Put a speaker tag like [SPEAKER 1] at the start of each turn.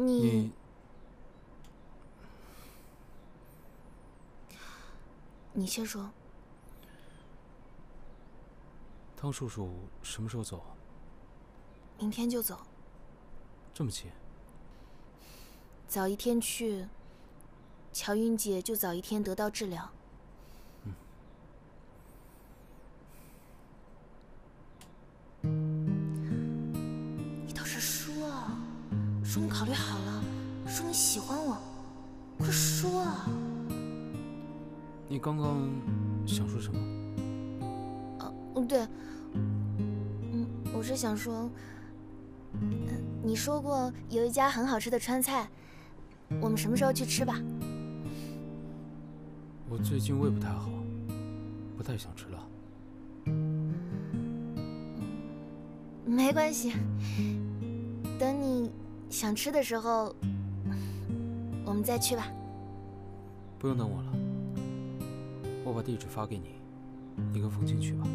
[SPEAKER 1] 你
[SPEAKER 2] 你
[SPEAKER 1] 你先说，
[SPEAKER 2] 汤叔叔什么时候走？
[SPEAKER 1] 明天就走，
[SPEAKER 2] 这么急？
[SPEAKER 1] 早一天去，乔云姐就早一天得到治疗。说你考虑好了，说你喜欢我，快说啊！
[SPEAKER 2] 你刚刚想说什么？
[SPEAKER 1] 哦，对，嗯，我是想说，嗯，你说过有一家很好吃的川菜，我们什么时候去吃吧？
[SPEAKER 2] 我最近胃不太好，不太想吃了。
[SPEAKER 1] 没关系，等你想吃的时候，我们再去吧。
[SPEAKER 2] 不用等我了，我把地址发给你，你跟冯静去吧。